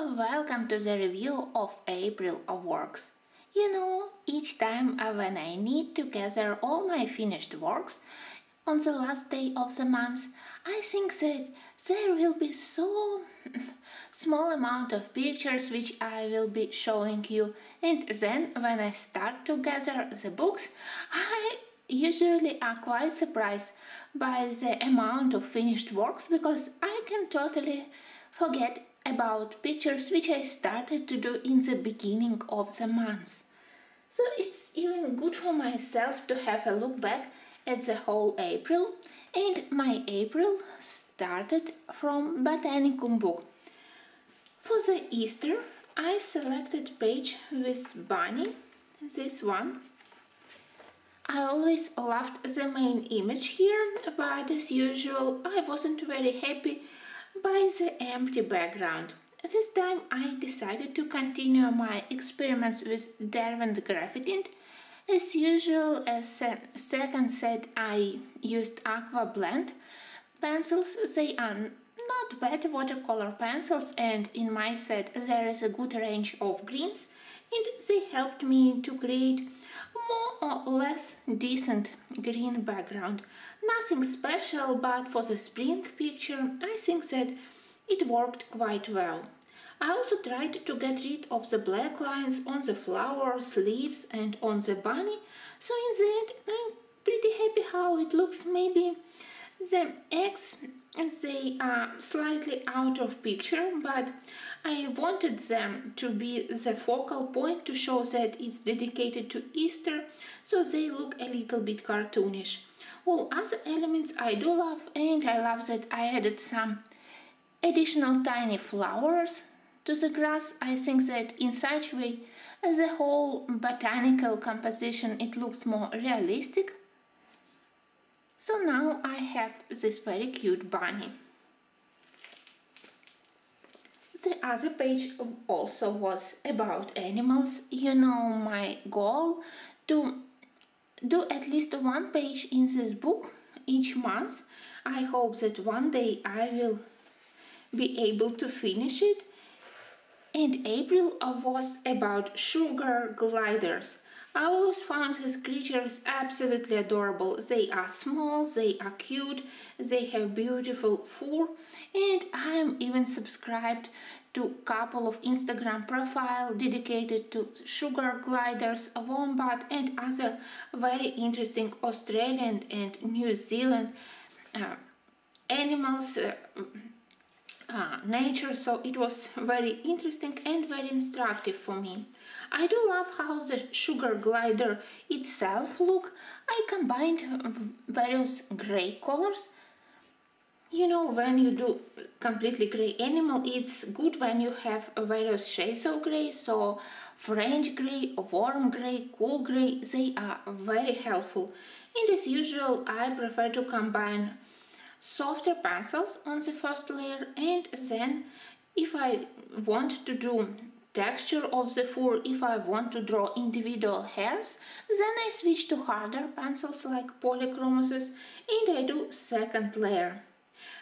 Welcome to the review of April of works. You know, each time uh, when I need to gather all my finished works on the last day of the month, I think that there will be so small amount of pictures which I will be showing you and then when I start to gather the books, I usually are quite surprised by the amount of finished works because I can totally forget about pictures which I started to do in the beginning of the month. So it's even good for myself to have a look back at the whole April and my April started from Botanicum book. For the Easter I selected page with bunny, this one. I always loved the main image here, but as usual I wasn't very happy by the empty background. This time I decided to continue my experiments with Derwent Graphite As usual, as a second set I used Aqua Blend pencils. They are not bad watercolor pencils and in my set there is a good range of greens and they helped me to create more or less decent green background. Nothing special, but for the spring picture I think that it worked quite well. I also tried to get rid of the black lines on the flowers, leaves and on the bunny, so in the end I'm pretty happy how it looks. Maybe the eggs they are slightly out of picture, but I wanted them to be the focal point to show that it's dedicated to Easter, so they look a little bit cartoonish. All other elements I do love, and I love that I added some additional tiny flowers to the grass. I think that in such way, as a whole botanical composition, it looks more realistic so now I have this very cute bunny. The other page also was about animals. You know my goal to do at least one page in this book each month. I hope that one day I will be able to finish it. And April was about sugar gliders. I always found these creatures absolutely adorable. They are small, they are cute, they have beautiful fur and I'm even subscribed to couple of Instagram profile dedicated to sugar gliders, wombat and other very interesting Australian and New Zealand uh, animals uh, uh, nature so it was very interesting and very instructive for me. I do love how the sugar glider itself look. I combined various gray colors. You know, when you do completely gray animal, it's good when you have various shades of gray, so French gray, warm gray, cool gray, they are very helpful. And as usual, I prefer to combine softer pencils on the first layer and then if I want to do texture of the fur, if I want to draw individual hairs, then I switch to harder pencils like polychromoses and I do second layer.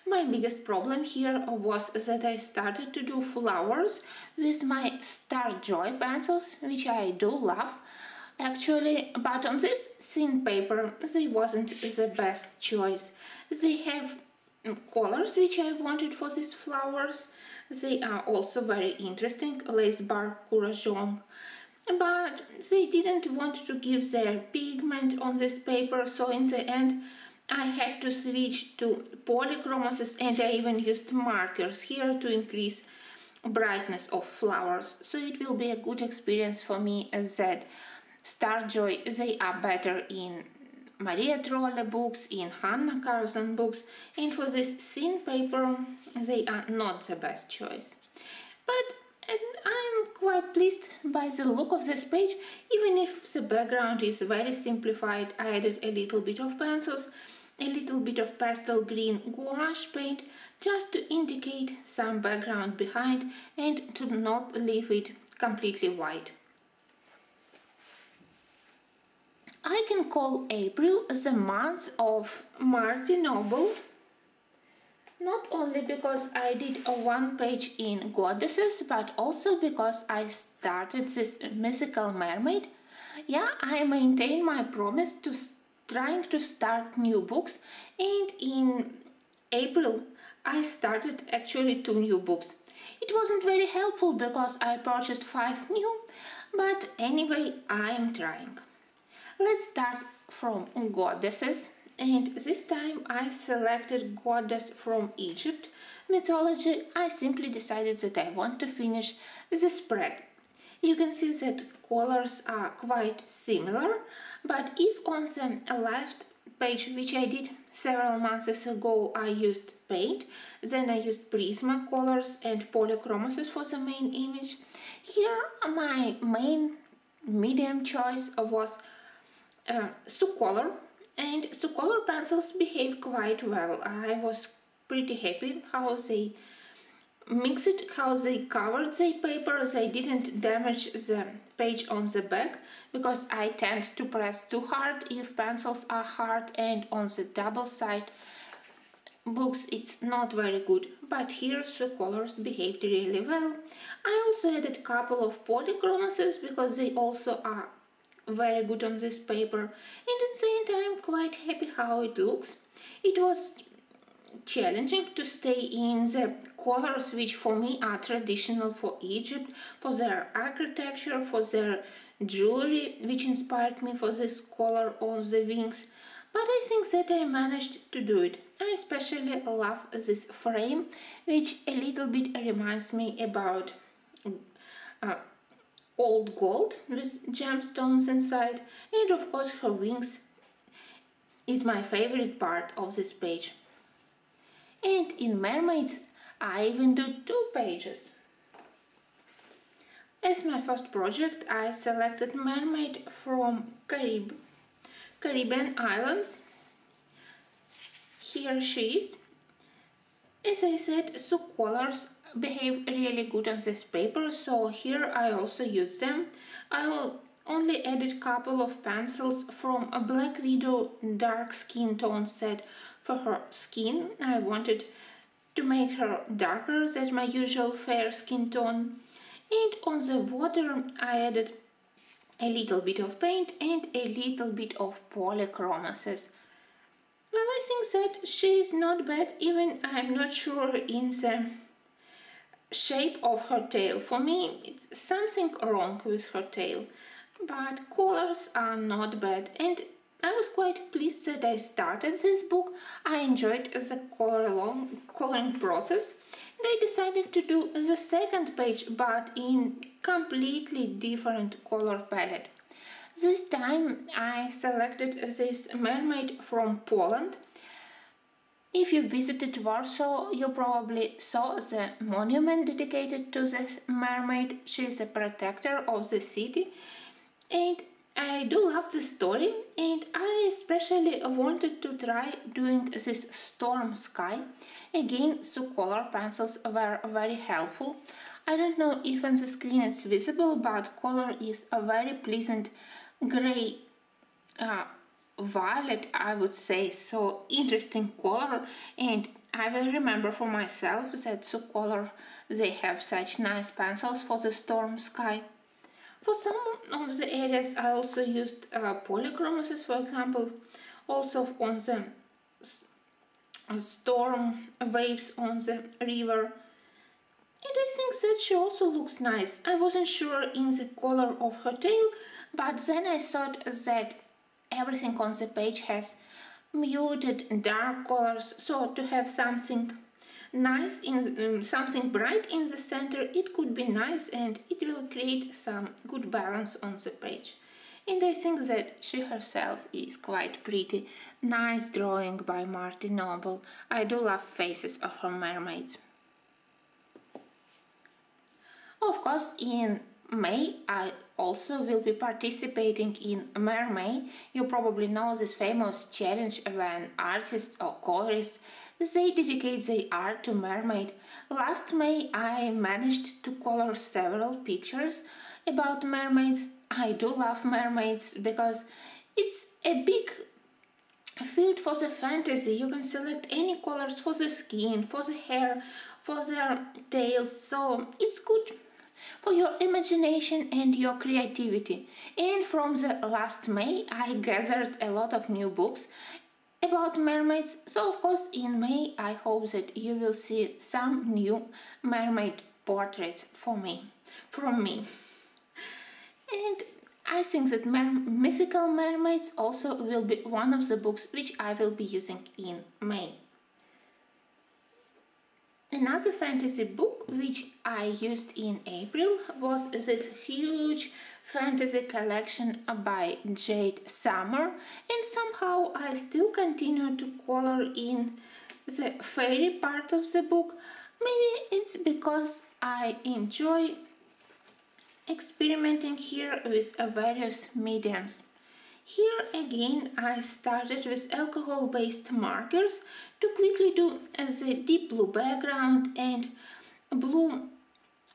My biggest problem here was that I started to do flowers with my Star Joy pencils, which I do love, actually, but on this thin paper they wasn't the best choice. They have colors which I wanted for these flowers. They are also very interesting, lace bar courageon. But they didn't want to give their pigment on this paper, so in the end I had to switch to polychromoses and I even used markers here to increase brightness of flowers. So it will be a good experience for me as that Starjoy, they are better in Maria Trolle books, in Hanna Karlzon books, and for this thin paper they are not the best choice. But I'm quite pleased by the look of this page, even if the background is very simplified, I added a little bit of pencils, a little bit of pastel green gouache paint, just to indicate some background behind and to not leave it completely white. I can call April the month of Marty Noble Not only because I did a one page in Goddesses, but also because I started this mythical mermaid. Yeah, I maintain my promise to trying to start new books and in April I started actually two new books. It wasn't very helpful because I purchased five new, but anyway I am trying. Let's start from Goddesses and this time I selected goddess from Egypt mythology. I simply decided that I want to finish the spread. You can see that colors are quite similar, but if on the left page, which I did several months ago, I used paint, then I used Prismacolors and Polychromos for the main image. Here my main medium choice was uh, Soucolor and Soucolor pencils behave quite well. I was pretty happy how they mixed, how they covered the paper. They didn't damage the page on the back because I tend to press too hard if pencils are hard and on the double side books it's not very good but here the colors behaved really well. I also added a couple of polychromoses because they also are very good on this paper and at the same time I'm quite happy how it looks. It was challenging to stay in the colors which for me are traditional for Egypt, for their architecture, for their jewelry which inspired me for this color on the wings. But I think that I managed to do it. I especially love this frame which a little bit reminds me about uh, old gold with gemstones inside and of course her wings is my favorite part of this page. And in mermaids I even do two pages. As my first project I selected mermaid from Carib Caribbean islands. Here she is. As I said, Soucolors behave really good on this paper so here I also use them. I will only added couple of pencils from a Black Widow dark skin tone set for her skin. I wanted to make her darker than my usual fair skin tone. And on the water I added a little bit of paint and a little bit of polychromoses. Well, I think that she is not bad, even I'm not sure in the shape of her tail. For me, it's something wrong with her tail, but colors are not bad and I was quite pleased that I started this book. I enjoyed the color long coloring process. And I decided to do the second page but in completely different color palette. This time I selected this mermaid from Poland. If you visited Warsaw, you probably saw the monument dedicated to this mermaid. She is a protector of the city and I do love the story and I especially wanted to try doing this storm sky. Again, Soucolor pencils were very helpful. I don't know if on the screen it's visible, but color is a very pleasant gray uh, violet, I would say, so interesting color and I will remember for myself that Soucolor they have such nice pencils for the storm sky. For some of the areas I also used uh, for example, also on the storm waves on the river. And I think that she also looks nice. I wasn't sure in the color of her tail, but then I thought that everything on the page has muted dark colors, so to have something nice in um, something bright in the center it could be nice and it will create some good balance on the page and I think that she herself is quite pretty. Nice drawing by Marty Noble. I do love faces of her mermaids. Of course, in May I also will be participating in Mermay. You probably know this famous challenge when artists or colorists they dedicate their art to mermaid. Last May I managed to color several pictures about mermaids. I do love mermaids because it's a big field for the fantasy. You can select any colors for the skin, for the hair, for their tails. So it's good for your imagination and your creativity. And from the last May, I gathered a lot of new books about mermaids. So of course in May, I hope that you will see some new mermaid portraits for me, from me. And I think that Mer Mythical Mermaids also will be one of the books which I will be using in May. Another fantasy book which I used in April was this huge fantasy collection by Jade Summer and somehow I still continue to color in the fairy part of the book. Maybe it's because I enjoy experimenting here with various mediums. Here again I started with alcohol-based markers to quickly do the deep blue background and blue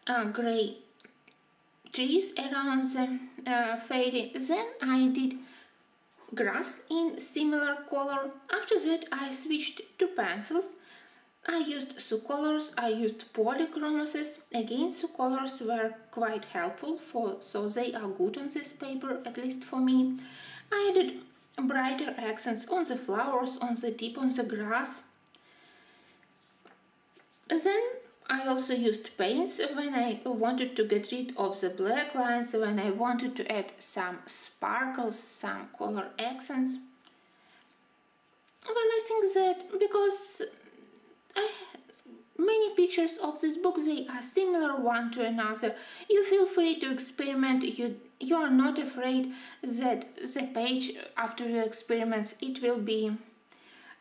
uh, gray trees around the uh, fairy. Then I did grass in similar color. After that I switched to pencils. I used Soucolors, I used polychromoses. Again, Soucolors were quite helpful for so they are good on this paper, at least for me. I added brighter accents on the flowers, on the tip, on the grass. Then I also used paints when I wanted to get rid of the black lines, when I wanted to add some sparkles, some color accents. Well, I think that because I many pictures of this book they are similar one to another. You feel free to experiment. You you are not afraid that the page after your experiments it will be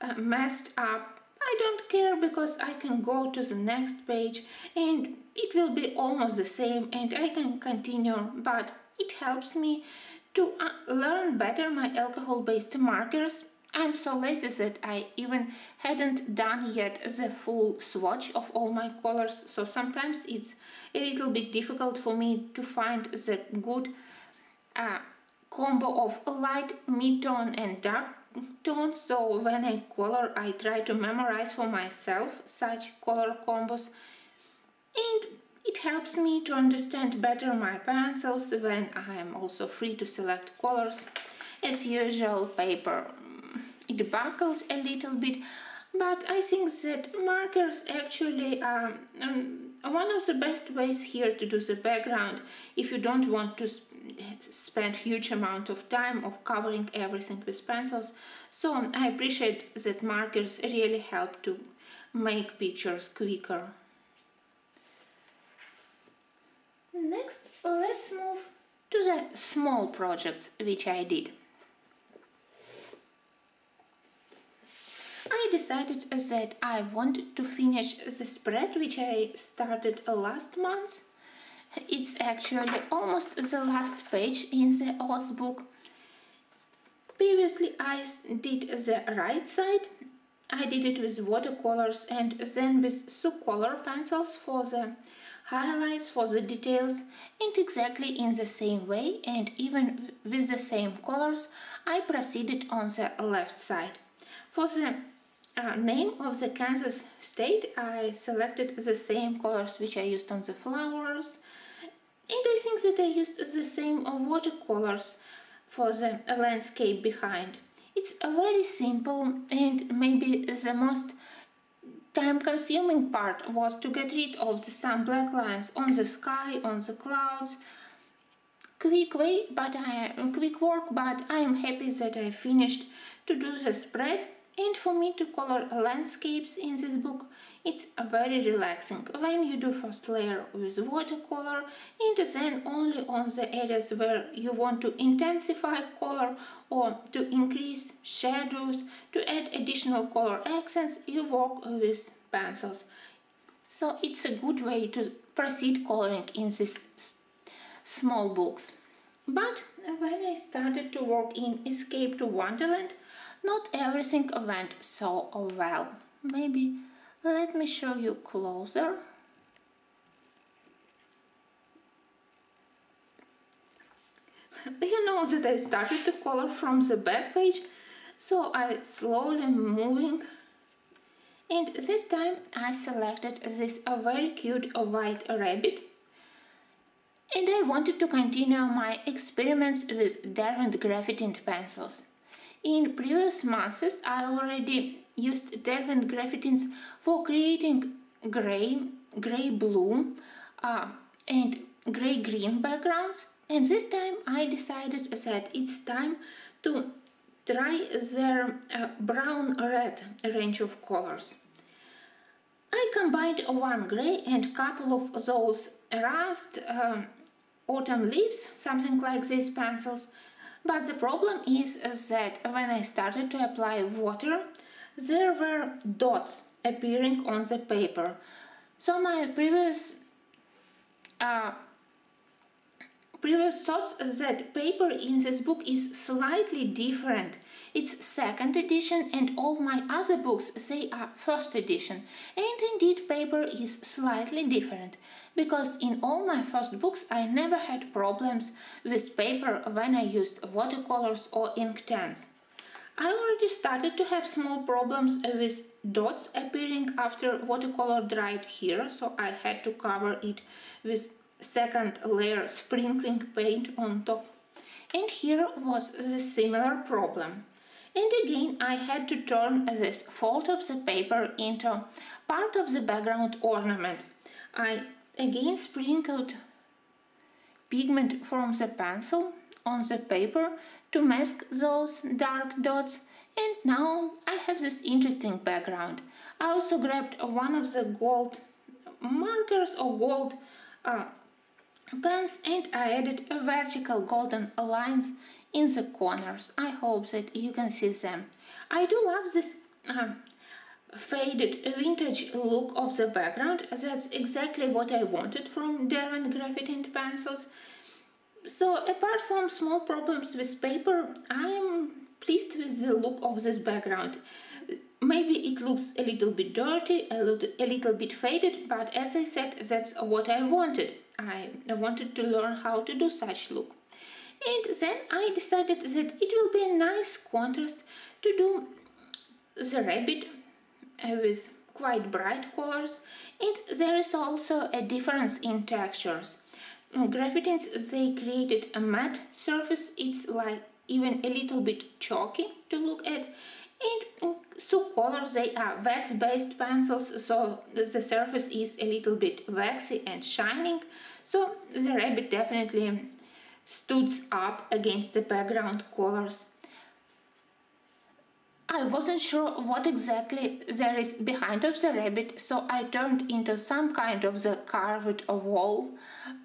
uh, messed up. I don't care because I can go to the next page and it will be almost the same and I can continue but it helps me to uh, learn better my alcohol-based markers I'm so lazy that I even hadn't done yet the full swatch of all my colors, so sometimes it's a little bit difficult for me to find the good uh, combo of light, mid-tone and dark tone, so when I color I try to memorize for myself such color combos and it helps me to understand better my pencils when I am also free to select colors. As usual, paper it buckled a little bit but I think that markers actually are um, one of the best ways here to do the background if you don't want to spend huge amount of time of covering everything with pencils so I appreciate that markers really help to make pictures quicker. Next let's move to the small projects which I did. I decided that I wanted to finish the spread which I started last month. It's actually almost the last page in the Oz book. Previously I did the right side. I did it with watercolors and then with Soucolor pencils for the highlights, for the details and exactly in the same way and even with the same colors I proceeded on the left side. For the uh, name of the Kansas state, I selected the same colors which I used on the flowers. And I think that I used the same watercolors for the landscape behind. It's a very simple and maybe the most time-consuming part was to get rid of the, some black lines on the sky, on the clouds. Quick way, but I quick work, but I am happy that I finished to do the spread and for me to color landscapes in this book, it's very relaxing when you do first layer with watercolor and then only on the areas where you want to intensify color or to increase shadows, to add additional color accents, you work with pencils. So it's a good way to proceed coloring in these small books. But when I started to work in Escape to Wonderland, not everything went so well. Maybe let me show you closer. You know that I started to color from the back page, So I slowly moving and this time I selected this very cute white rabbit and I wanted to continue my experiments with Derwent graphite pencils. In previous months I already used Derwent graphite's for creating gray, gray blue uh, and gray green backgrounds and this time I decided that it's time to try their uh, brown red range of colors. I combined one gray and couple of those rust um, autumn leaves, something like these pencils, but the problem is that when I started to apply water, there were dots appearing on the paper. So my previous uh, previous thoughts that paper in this book is slightly different. It's second edition and all my other books, they are first edition. And indeed paper is slightly different, because in all my first books I never had problems with paper when I used watercolors or Inktense. I already started to have small problems with dots appearing after watercolor dried here, so I had to cover it with second layer sprinkling paint on top. And here was the similar problem. And again I had to turn this fold of the paper into part of the background ornament. I again sprinkled pigment from the pencil on the paper to mask those dark dots and now I have this interesting background. I also grabbed one of the gold markers or gold uh, pens and I added a vertical golden lines in the corners. I hope that you can see them. I do love this uh, faded vintage look of the background. That's exactly what I wanted from Derwent Graphite Pencils. So apart from small problems with paper, I am pleased with the look of this background. Maybe it looks a little bit dirty, a little, a little bit faded, but as I said, that's what I wanted. I wanted to learn how to do such look. And then I decided that it will be a nice contrast to do the rabbit with quite bright colors and there is also a difference in textures. Graphitints, they created a matte surface, it's like even a little bit chalky to look at and Soucolors they are wax based pencils so the surface is a little bit waxy and shining so the rabbit definitely stood up against the background colors. I wasn't sure what exactly there is behind of the rabbit, so I turned into some kind of the carved wall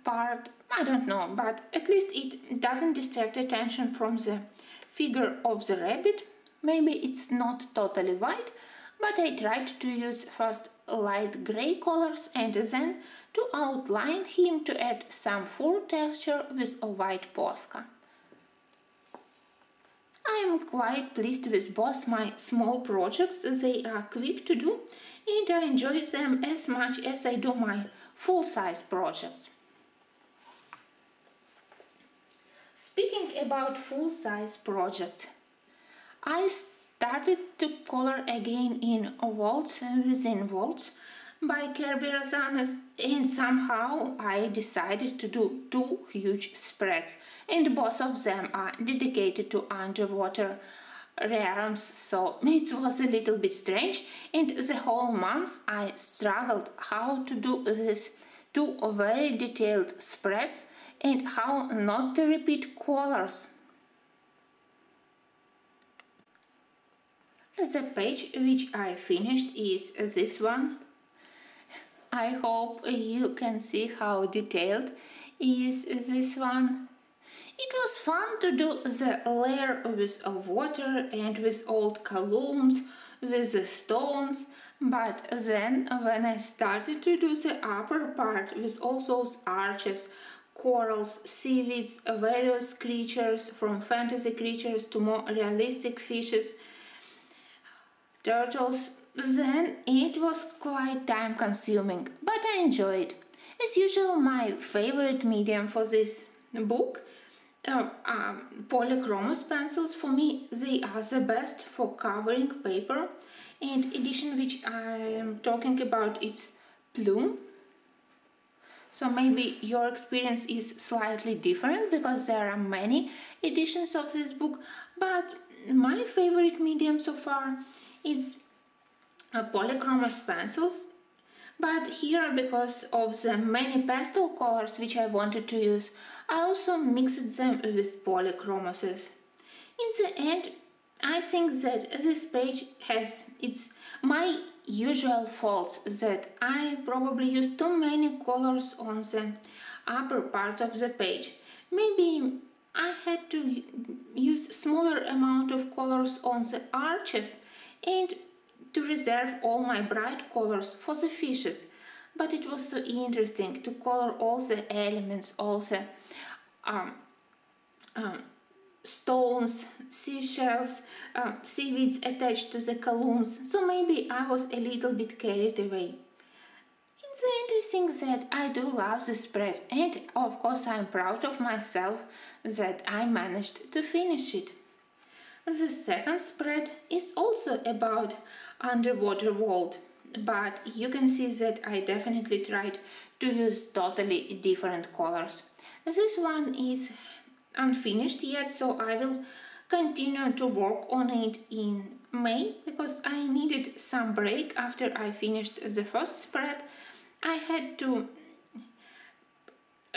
part. I don't know, but at least it doesn't distract attention from the figure of the rabbit. Maybe it's not totally white, but I tried to use first light gray colors and then to outline him to add some fur texture with a white Posca. I am quite pleased with both my small projects, they are quick to do and I enjoy them as much as I do my full-size projects. Speaking about full-size projects, I started to color again in Worlds Within Worlds by Kerby Rosanes and somehow I decided to do two huge spreads and both of them are dedicated to underwater realms so it was a little bit strange and the whole month I struggled how to do this two very detailed spreads and how not to repeat colors The page which I finished is this one. I hope you can see how detailed is this one. It was fun to do the layer with water and with old columns, with the stones, but then when I started to do the upper part with all those arches, corals, seaweeds, various creatures from fantasy creatures to more realistic fishes, turtles, then it was quite time consuming, but I enjoyed. As usual, my favorite medium for this book uh, polychromos pencils for me they are the best for covering paper. And edition which I am talking about is Plume. So maybe your experience is slightly different because there are many editions of this book but my favorite medium so far is a polychromos pencils but here because of the many pastel colors which I wanted to use I also mixed them with polychromoses. In the end I think that this page has its my usual faults that I probably use too many colors on the upper part of the page. Maybe I had to use smaller amount of colors on the arches and to reserve all my bright colors for the fishes. But it was so interesting to color all the elements, all the um, um, stones, seashells, uh, seaweeds attached to the columns, so maybe I was a little bit carried away. In the end, I think that I do love the spread, and of course, I'm proud of myself that I managed to finish it. The second spread is also about underwater world, but you can see that I definitely tried to use totally different colors. This one is unfinished yet so I will continue to work on it in May because I needed some break after I finished the first spread. I had to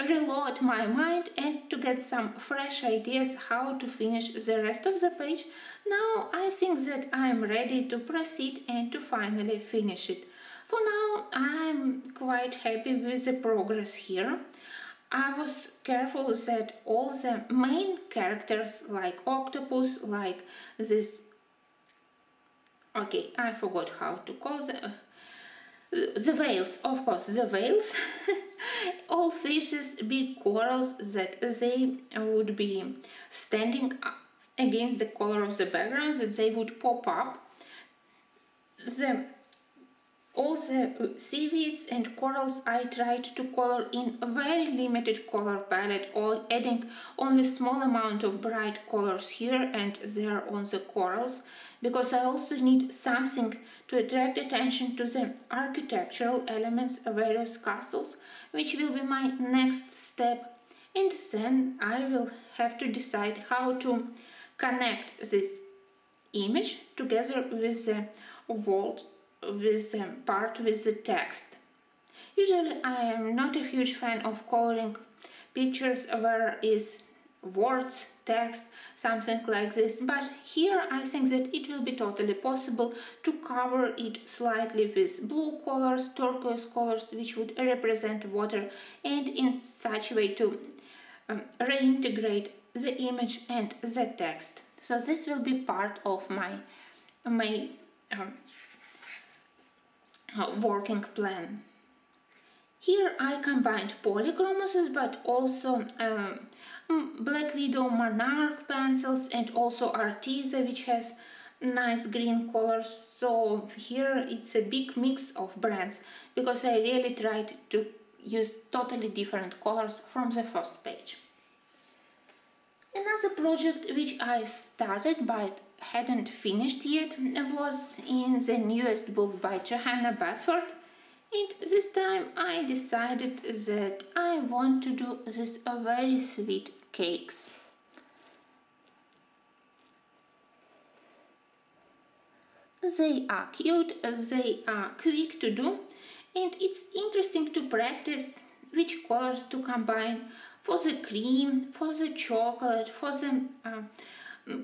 reload my mind and to get some fresh ideas how to finish the rest of the page. Now I think that I'm ready to proceed and to finally finish it. For now I'm quite happy with the progress here. I was careful that all the main characters like octopus, like this, okay, I forgot how to call them, Uh, the whales, of course, the whales, all fishes, big corals that they would be standing against the color of the background, that they would pop up. The all the uh, seaweeds and corals I tried to color in a very limited color palette or adding only small amount of bright colors here and there on the corals because I also need something to attract attention to the architectural elements of various castles which will be my next step and then I will have to decide how to connect this image together with the world with the part with the text. Usually I am not a huge fan of coloring pictures where is words, text, something like this, but here I think that it will be totally possible to cover it slightly with blue colors, turquoise colors, which would represent water, and in such way to um, reintegrate the image and the text. So this will be part of my, my um, working plan. Here I combined polychromoses but also um, Hmm, Black Widow Monarch pencils and also Arteza which has nice green colors so here it's a big mix of brands because I really tried to use totally different colors from the first page. Another project which I started but hadn't finished yet was in the newest book by Johanna Basford and this time I decided that I want to do these very sweet cakes. They are cute, they are quick to do and it's interesting to practice which colors to combine for the cream, for the chocolate, for the uh,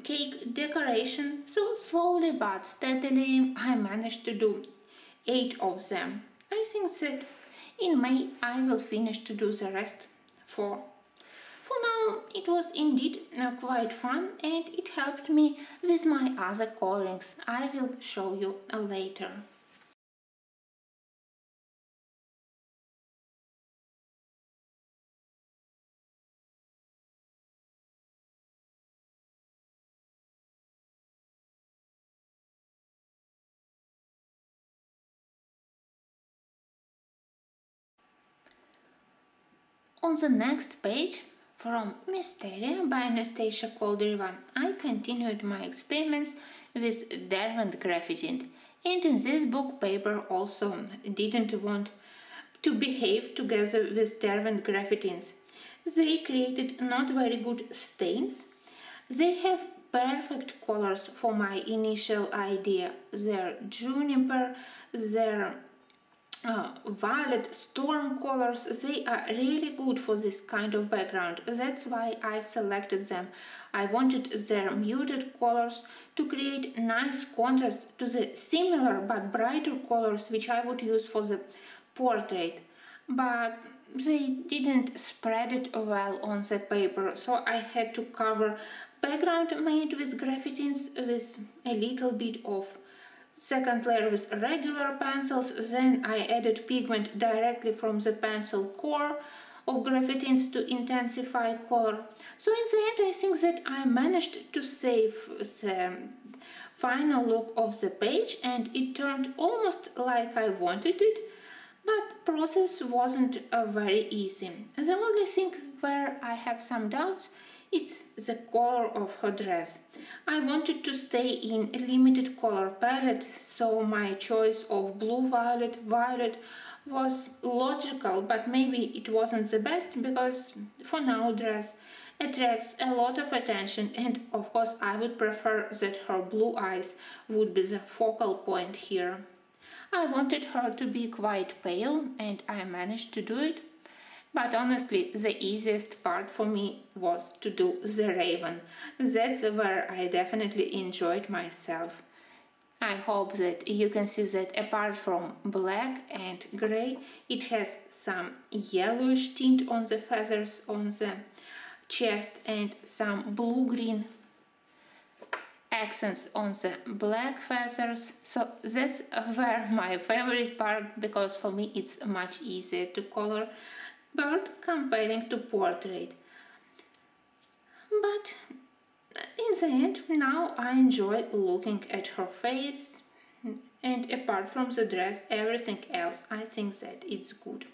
cake decoration. So slowly but steadily I managed to do 8 of them. I think that in May I will finish to do the rest 4 it was indeed uh, quite fun and it helped me with my other colorings. I will show you uh, later. On the next page, from Mysteria by Anastasia Koldyrieva, I continued my experiments with Derwent graphite and in this book paper also didn't want to behave together with Derwent Graphitints. They created not very good stains. They have perfect colors for my initial idea. Their juniper, their uh, violet storm colors they are really good for this kind of background. That's why I selected them. I wanted their muted colors to create nice contrast to the similar but brighter colors which I would use for the portrait. But they didn't spread it well on the paper so I had to cover background made with Graphitints with a little bit of Second layer with regular pencils, then I added pigment directly from the pencil core of Graphitints to intensify color. So in the end I think that I managed to save the final look of the page and it turned almost like I wanted it but process wasn't uh, very easy. The only thing where I have some doubts it's the color of her dress. I wanted to stay in a limited color palette, so my choice of blue violet violet was logical, but maybe it wasn't the best because for now dress attracts a lot of attention and of course I would prefer that her blue eyes would be the focal point here. I wanted her to be quite pale and I managed to do it but honestly, the easiest part for me was to do the raven. That's where I definitely enjoyed myself. I hope that you can see that apart from black and grey, it has some yellowish tint on the feathers on the chest and some blue-green accents on the black feathers. So that's where my favorite part because for me it's much easier to color bird comparing to portrait. But in the end, now I enjoy looking at her face and apart from the dress, everything else, I think that it's good.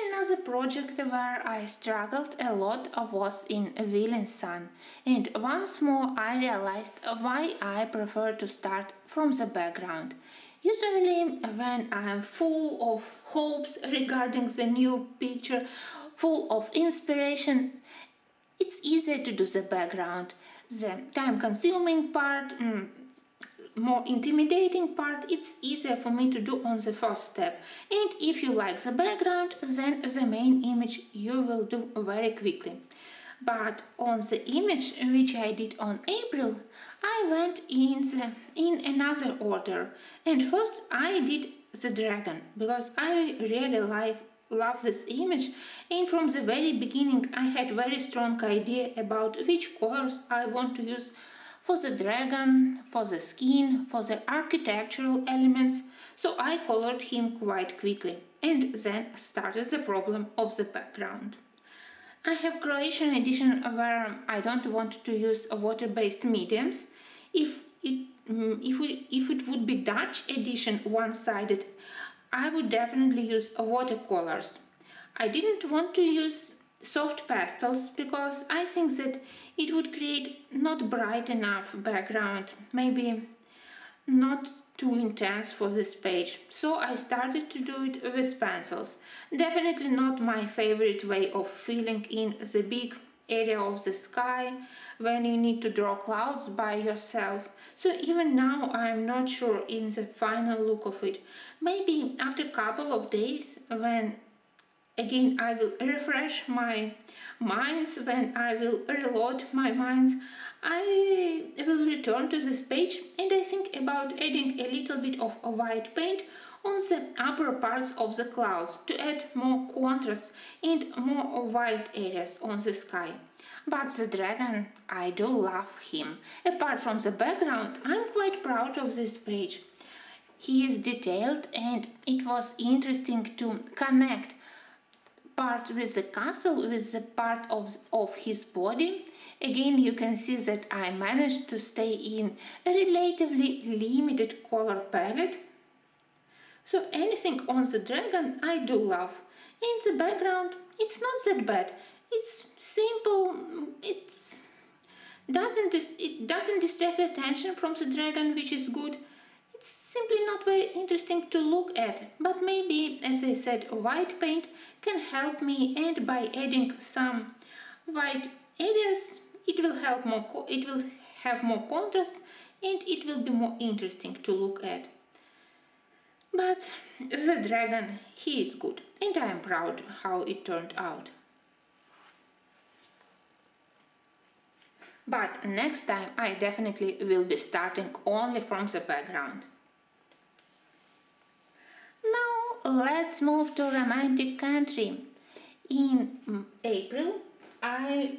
Another project where I struggled a lot was in VilinSan and once more I realized why I prefer to start from the background. Usually when I'm full of hopes regarding the new picture, full of inspiration, it's easier to do the background. The time-consuming part, mm, more intimidating part, it's easier for me to do on the first step. And if you like the background, then the main image you will do very quickly. But on the image which I did on April, I went in, the, in another order. And first I did the dragon, because I really like, love this image and from the very beginning I had very strong idea about which colors I want to use for the dragon, for the skin, for the architectural elements, so I colored him quite quickly and then started the problem of the background. I have Croatian edition where I don't want to use water-based mediums. If it, mm, if, we, if it would be Dutch edition one-sided, I would definitely use watercolors. I didn't want to use soft pastels because I think that it would create not bright enough background, maybe not too intense for this page, so I started to do it with pencils. Definitely not my favorite way of filling in the big area of the sky when you need to draw clouds by yourself. So even now I'm not sure in the final look of it. Maybe after a couple of days when again I will refresh my minds, when I will reload my minds, I will return to this page and I think about adding a little bit of white paint on the upper parts of the clouds to add more contrast and more white areas on the sky. But the dragon, I do love him. Apart from the background, I'm quite proud of this page. He is detailed and it was interesting to connect part with the castle with the part of, of his body Again, you can see that I managed to stay in a relatively limited color palette. So anything on the dragon I do love. In the background, it's not that bad. It's simple. It's doesn't it doesn't distract attention from the dragon, which is good. It's simply not very interesting to look at, but maybe, as I said, white paint can help me, and by adding some white areas, it will help more. It will have more contrast, and it will be more interesting to look at. But the dragon, he is good, and I am proud how it turned out. But next time I definitely will be starting only from the background. Now let's move to romantic country. In April I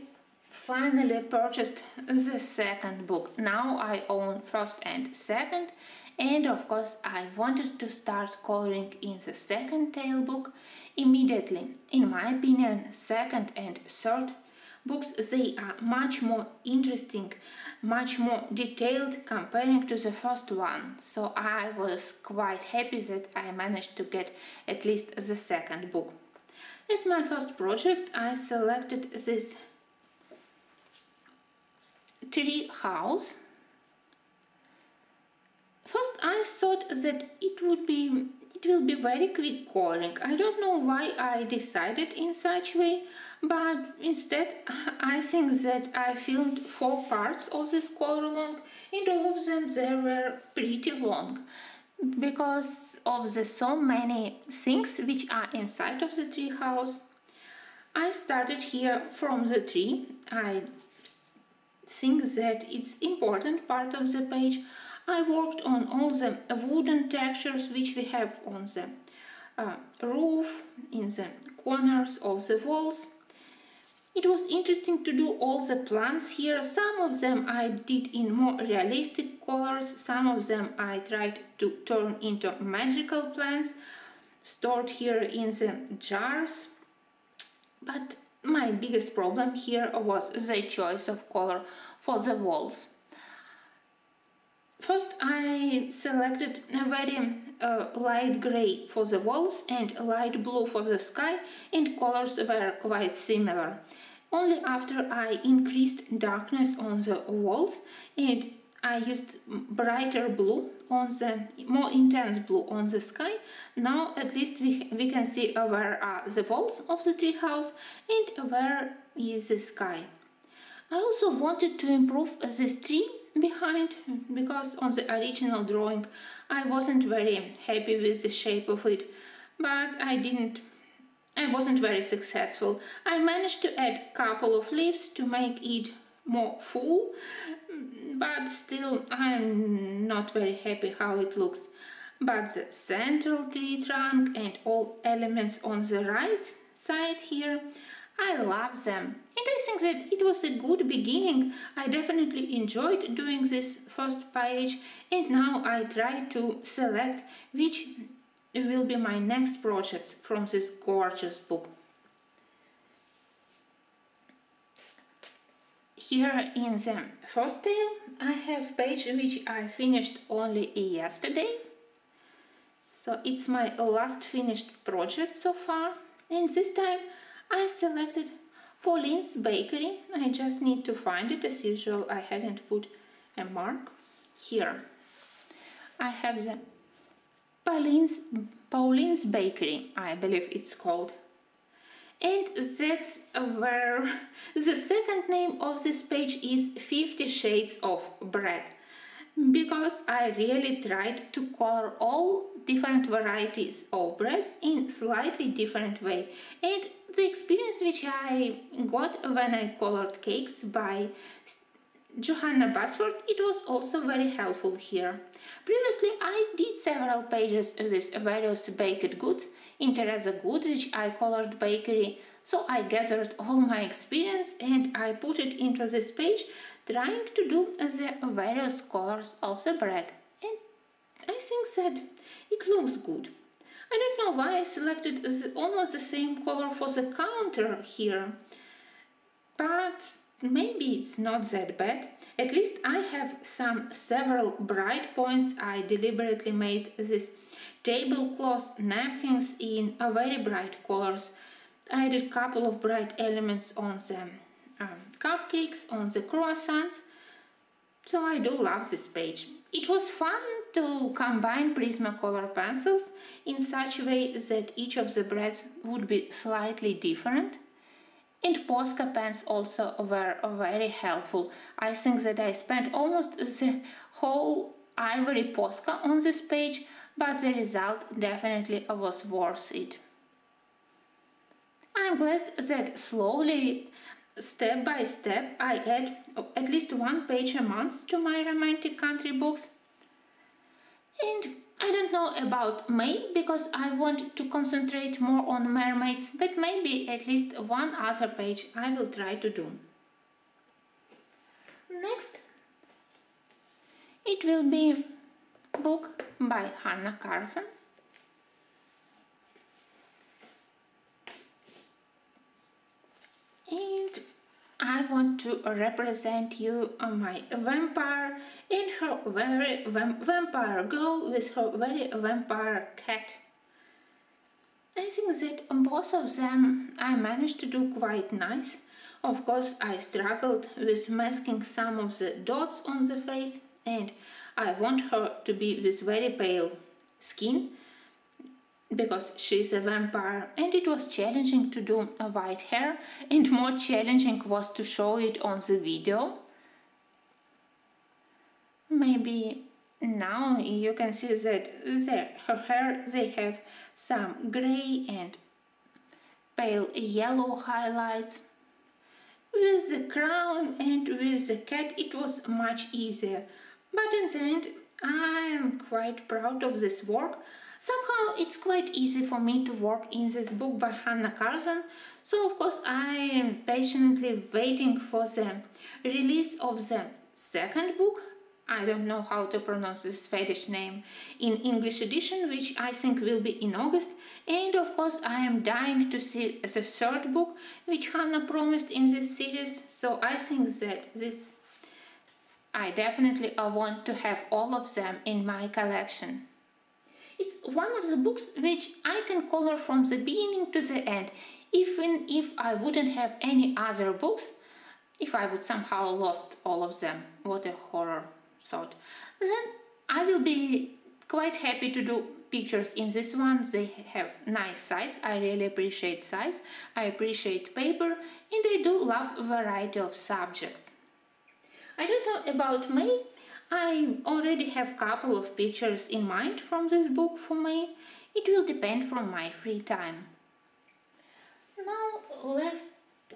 finally purchased the second book. Now I own first and second and of course I wanted to start coloring in the second tale book immediately. In my opinion, second and third books they are much more interesting much more detailed comparing to the first one. So I was quite happy that I managed to get at least the second book. As my first project I selected this tree house. First I thought that it would be it will be very quick coloring. I don't know why I decided in such way, but instead I think that I filmed four parts of this color along and all of them they were pretty long because of the so many things which are inside of the tree house. I started here from the tree. I think that it's important part of the page I worked on all the wooden textures which we have on the uh, roof, in the corners of the walls. It was interesting to do all the plants here. Some of them I did in more realistic colors, some of them I tried to turn into magical plants stored here in the jars. But my biggest problem here was the choice of color for the walls. First I selected a very uh, light grey for the walls and light blue for the sky and colors were quite similar. Only after I increased darkness on the walls and I used brighter blue on the more intense blue on the sky. Now at least we, we can see where are the walls of the tree house and where is the sky. I also wanted to improve this tree behind because on the original drawing I wasn't very happy with the shape of it but I didn't I wasn't very successful. I managed to add a couple of leaves to make it more full but still I'm not very happy how it looks. But the central tree trunk and all elements on the right side here I love them and I think that it was a good beginning. I definitely enjoyed doing this first page and now I try to select which will be my next projects from this gorgeous book. Here in the first tale I have page which I finished only yesterday. So it's my last finished project so far and this time I selected Pauline's Bakery. I just need to find it as usual. I hadn't put a mark here. I have the Pauline's, Pauline's Bakery, I believe it's called. And that's where the second name of this page is 50 Shades of Bread because I really tried to color all different varieties of breads in slightly different way and the experience which I got when I colored cakes by Johanna Basford, it was also very helpful here. Previously I did several pages with various baked goods. In Teresa Goodrich I colored bakery, so I gathered all my experience and I put it into this page trying to do the various colors of the bread and I think that it looks good. I don't know why I selected almost the same color for the counter here, but maybe it's not that bad. At least I have some several bright points. I deliberately made this tablecloths, napkins in a very bright colors. I added a couple of bright elements on the um, cupcakes, on the croissants. So I do love this page. It was fun to combine Prismacolor pencils in such a way that each of the breads would be slightly different. And Posca pens also were very helpful. I think that I spent almost the whole ivory Posca on this page, but the result definitely was worth it. I'm glad that slowly, step by step, I add at least one page a month to my romantic country books. And I don't know about May because I want to concentrate more on mermaids, but maybe at least one other page I will try to do. Next, it will be book by Hanna Karlzon. And I want to represent you uh, my vampire in her very vampire girl with her very vampire cat. I think that both of them I managed to do quite nice. Of course I struggled with masking some of the dots on the face and I want her to be with very pale skin because she's a vampire and it was challenging to do a white hair and more challenging was to show it on the video. Maybe now you can see that there, her hair they have some gray and pale yellow highlights. With the crown and with the cat it was much easier but in the end I am quite proud of this work Somehow it's quite easy for me to work in this book by Hanna Karlzon, so of course I am patiently waiting for the release of the second book. I don't know how to pronounce this Swedish name in English edition, which I think will be in August. And of course I am dying to see the third book, which Hanna promised in this series, so I think that this I definitely want to have all of them in my collection. It's one of the books which I can color from the beginning to the end, even if I wouldn't have any other books, if I would somehow lost all of them. What a horror thought. Then I will be quite happy to do pictures in this one. They have nice size. I really appreciate size. I appreciate paper and I do love variety of subjects. I don't know about May, I already have couple of pictures in mind from this book for me. It will depend from my free time. Now let's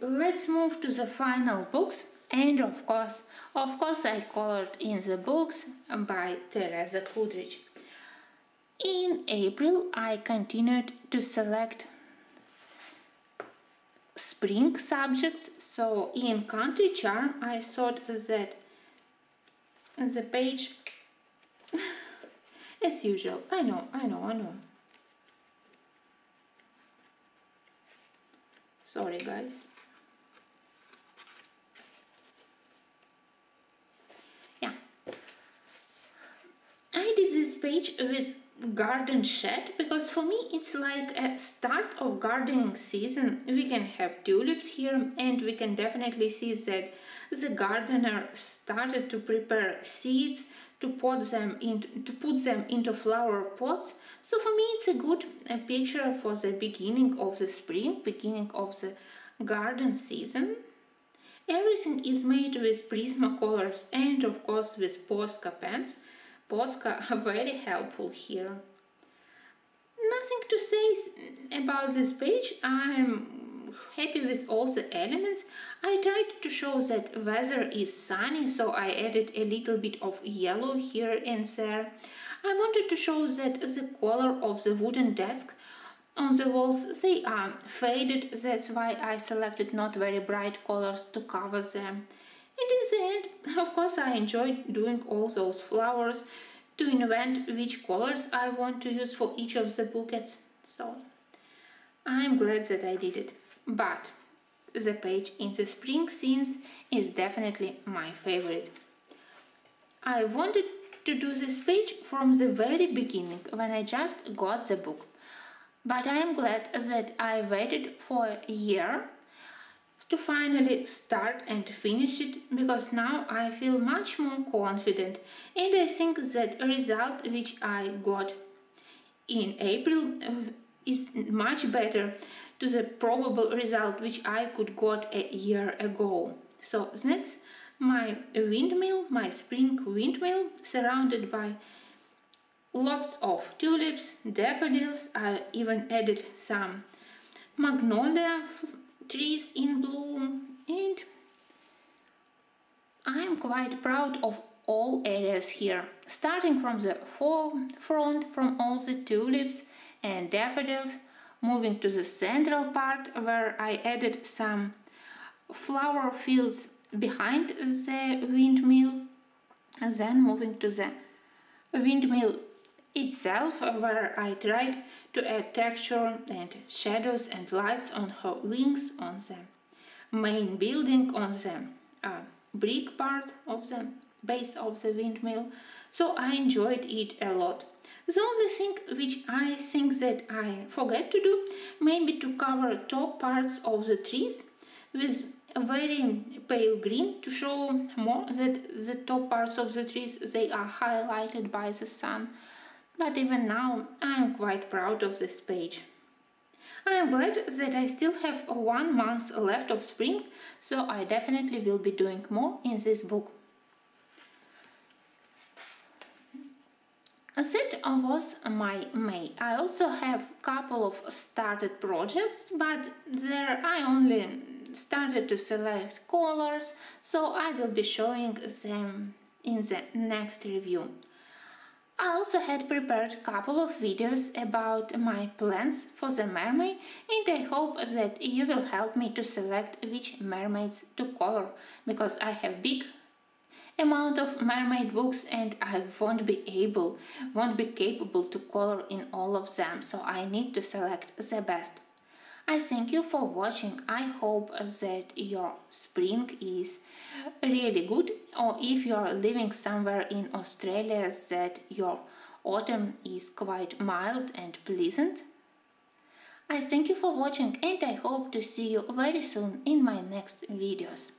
let's move to the final books and of course of course I colored in the books by Teresa Goodrich. In April I continued to select spring subjects so in Country Charm I thought that the page. As usual. I know I know I know. Sorry guys. Yeah. I did this page with garden shed because for me it's like a start of gardening season. We can have tulips here and we can definitely see that the gardener started to prepare seeds to put them into to put them into flower pots. So for me it's a good a picture for the beginning of the spring beginning of the garden season. Everything is made with prismacolors and of course with posca pens posca are very helpful here nothing to say about this page i'm happy with all the elements. I tried to show that weather is sunny, so I added a little bit of yellow here and there. I wanted to show that the color of the wooden desk on the walls, they are faded, that's why I selected not very bright colors to cover them. And in the end, of course, I enjoyed doing all those flowers to invent which colors I want to use for each of the bouquets. So, I'm glad that I did it but the page in the spring scenes is definitely my favorite. I wanted to do this page from the very beginning when I just got the book. But I am glad that I waited for a year to finally start and finish it because now I feel much more confident and I think that result which I got in April uh, is much better to the probable result which I could got a year ago. So that's my windmill, my spring windmill surrounded by lots of tulips, daffodils, I even added some magnolia trees in bloom and I am quite proud of all areas here, starting from the front from all the tulips and daffodils, moving to the central part where I added some flower fields behind the windmill, and then moving to the windmill itself where I tried to add texture and shadows and lights on her wings on the main building on the uh, brick part of the base of the windmill so I enjoyed it a lot. The only thing which I think that I forget to do maybe to cover top parts of the trees with a very pale green to show more that the top parts of the trees they are highlighted by the sun but even now I am quite proud of this page. I am glad that I still have one month left of spring, so I definitely will be doing more in this book. That was my May. I also have a couple of started projects, but there I only started to select colors, so I will be showing them in the next review. I also had prepared a couple of videos about my plans for the mermaid and I hope that you will help me to select which mermaids to color because I have big amount of mermaid books and I won't be able, won't be capable to color in all of them so I need to select the best. I thank you for watching. I hope that your spring is really good or if you are living somewhere in Australia that your autumn is quite mild and pleasant. I thank you for watching and I hope to see you very soon in my next videos.